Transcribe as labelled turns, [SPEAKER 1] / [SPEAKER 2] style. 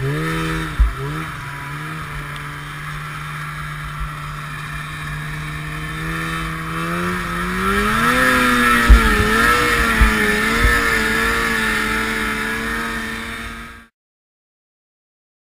[SPEAKER 1] Mm.